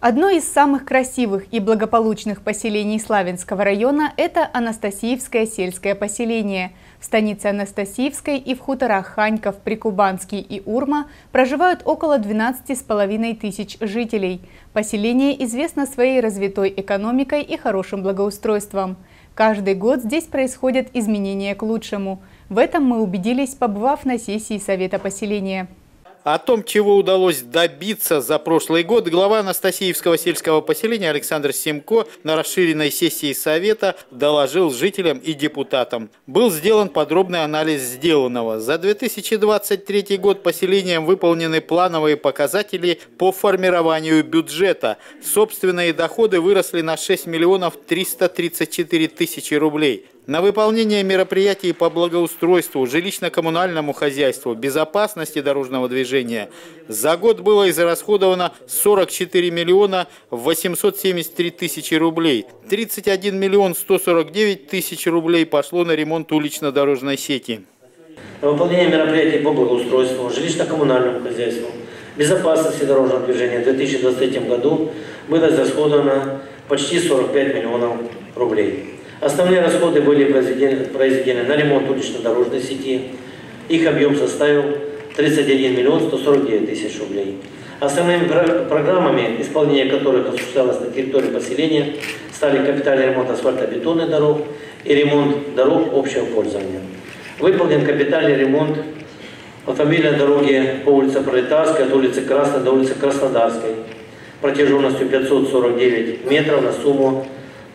Одно из самых красивых и благополучных поселений Славянского района – это Анастасиевское сельское поселение. В станице Анастасиевской и в хуторах Ханьков, Прикубанский и Урма проживают около 12,5 тысяч жителей. Поселение известно своей развитой экономикой и хорошим благоустройством. Каждый год здесь происходят изменения к лучшему. В этом мы убедились, побывав на сессии Совета поселения. О том, чего удалось добиться за прошлый год, глава Анастасиевского сельского поселения Александр Семко на расширенной сессии Совета доложил жителям и депутатам. Был сделан подробный анализ сделанного. За 2023 год поселением выполнены плановые показатели по формированию бюджета. Собственные доходы выросли на 6 миллионов 334 тысячи рублей. На выполнение мероприятий по благоустройству, жилищно-коммунальному хозяйству, безопасности дорожного движения за год было израсходовано 44 миллиона 873 тысячи рублей. 31 миллион 149 тысяч рублей пошло на ремонт улично-дорожной сети. На выполнение мероприятий по благоустройству, жилищно-коммунальному хозяйству, безопасности дорожного движения в 2023 году было израсходовано почти 45 миллионов рублей. Основные расходы были произведены, произведены на ремонт улично-дорожной сети. Их объем составил 31 миллион 149 тысяч рублей. Основными программами, исполнение которых осуществлялось на территории поселения, стали капитальный ремонт асфальтобетонных дорог и ремонт дорог общего пользования. Выполнен капитальный ремонт автомобильной дороги по улице Пролетарской, от улицы Красной до улицы Краснодарской, протяженностью 549 метров на сумму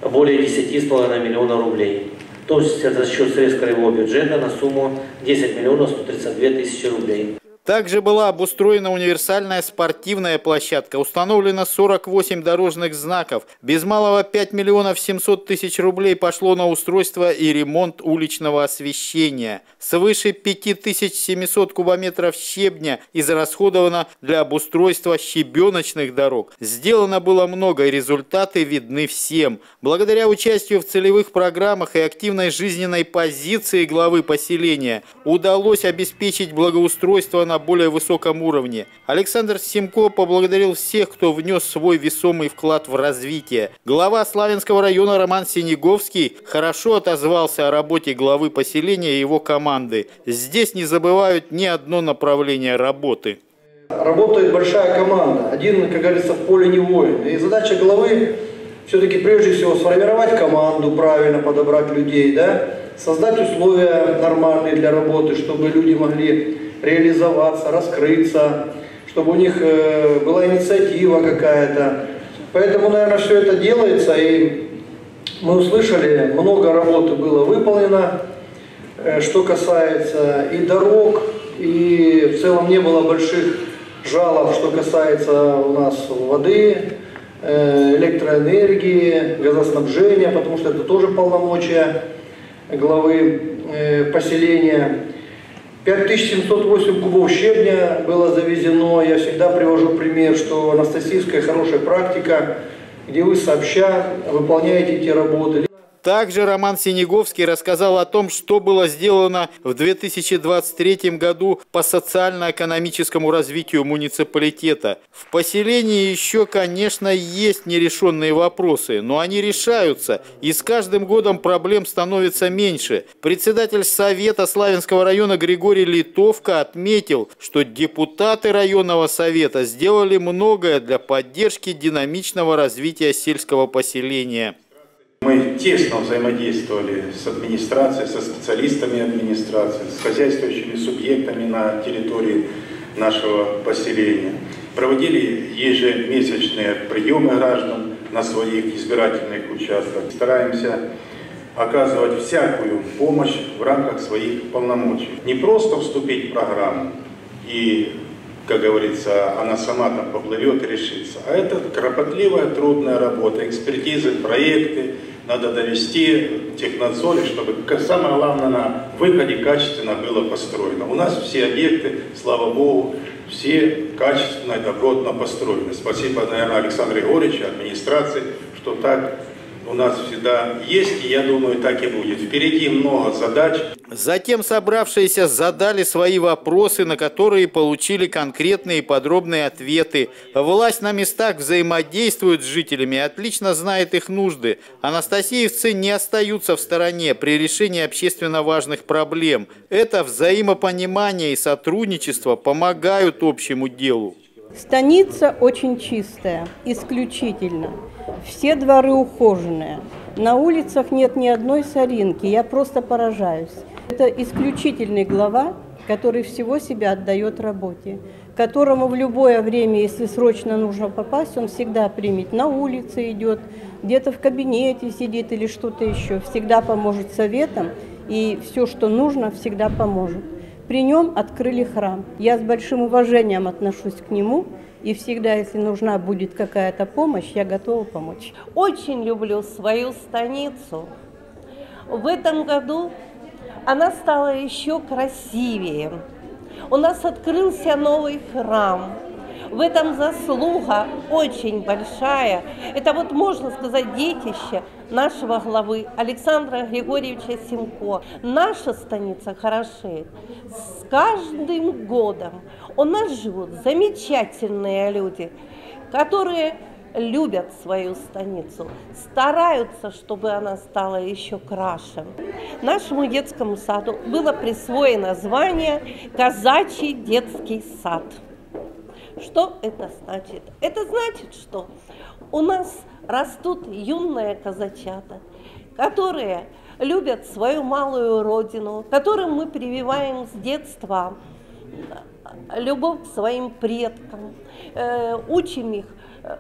более 10,5 миллиона рублей. То есть это за счет средств краевого бюджета на сумму 10 миллионов 132 тысячи рублей. Также была обустроена универсальная спортивная площадка, установлено 48 дорожных знаков. Без малого 5 миллионов 700 тысяч рублей пошло на устройство и ремонт уличного освещения. Свыше 5700 кубометров щебня израсходовано для обустройства щебеночных дорог. Сделано было много, и результаты видны всем. Благодаря участию в целевых программах и активной жизненной позиции главы поселения удалось обеспечить благоустройство на на более высоком уровне. Александр Симко поблагодарил всех, кто внес свой весомый вклад в развитие. Глава Славянского района Роман Синеговский хорошо отозвался о работе главы поселения и его команды. Здесь не забывают ни одно направление работы. Работает большая команда. Один, как говорится, в поле не воин. И задача главы все-таки прежде всего сформировать команду, правильно подобрать людей, да? создать условия нормальные для работы, чтобы люди могли реализоваться, раскрыться, чтобы у них э, была инициатива какая-то. Поэтому, наверное, все это делается, и мы услышали, много работы было выполнено, э, что касается и дорог, и в целом не было больших жалоб, что касается у нас воды, э, электроэнергии, газоснабжения, потому что это тоже полномочия главы поселения. 5708 кубов щебня было завезено. Я всегда привожу пример, что Анастасийская хорошая практика, где вы сообща выполняете эти работы. Также Роман Синеговский рассказал о том, что было сделано в 2023 году по социально-экономическому развитию муниципалитета. В поселении еще, конечно, есть нерешенные вопросы, но они решаются, и с каждым годом проблем становится меньше. Председатель Совета Славянского района Григорий Литовка отметил, что депутаты районного совета сделали многое для поддержки динамичного развития сельского поселения. Мы тесно взаимодействовали с администрацией, со специалистами администрации, с хозяйствующими субъектами на территории нашего поселения. Проводили ежемесячные приемы граждан на своих избирательных участках. Стараемся оказывать всякую помощь в рамках своих полномочий. Не просто вступить в программу и как говорится, она сама там поплывет и решится. А это кропотливая, трудная работа, экспертизы, проекты, надо довести технадзоре, чтобы самое главное на выходе качественно было построено. У нас все объекты, слава Богу, все качественно и добротно построены. Спасибо, наверное, Александру Григорьевичу, администрации, что так у нас всегда есть, и я думаю, так и будет. Впереди много задач. Затем собравшиеся задали свои вопросы, на которые получили конкретные и подробные ответы. Власть на местах взаимодействует с жителями, отлично знает их нужды. Анастасиевцы не остаются в стороне при решении общественно важных проблем. Это взаимопонимание и сотрудничество помогают общему делу. Станица очень чистая, исключительно. Все дворы ухоженные. На улицах нет ни одной соринки, я просто поражаюсь. Это исключительный глава, который всего себя отдает работе, которому в любое время, если срочно нужно попасть, он всегда примет. На улице идет, где-то в кабинете сидит или что-то еще. Всегда поможет советом, и все, что нужно, всегда поможет. При нем открыли храм. Я с большим уважением отношусь к нему, и всегда, если нужна будет какая-то помощь, я готова помочь. Очень люблю свою станицу. В этом году она стала еще красивее. У нас открылся новый храм – в этом заслуга очень большая. Это вот, можно сказать, детище нашего главы Александра Григорьевича Симко. Наша станица хорошеет. С каждым годом у нас живут замечательные люди, которые любят свою станицу, стараются, чтобы она стала еще краше. Нашему детскому саду было присвоено звание «Казачий детский сад». Что это значит? Это значит, что у нас растут юные казачата, которые любят свою малую родину, которым мы прививаем с детства любовь к своим предкам, э, учим их, э,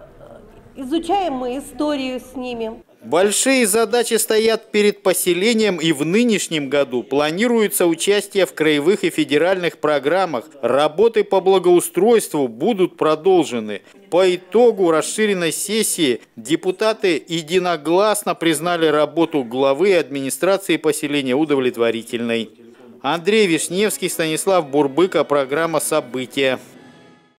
изучаем мы историю с ними. Большие задачи стоят перед поселением и в нынешнем году планируется участие в краевых и федеральных программах. Работы по благоустройству будут продолжены. По итогу расширенной сессии депутаты единогласно признали работу главы администрации поселения удовлетворительной. Андрей Вишневский, Станислав Бурбыка, программа «События».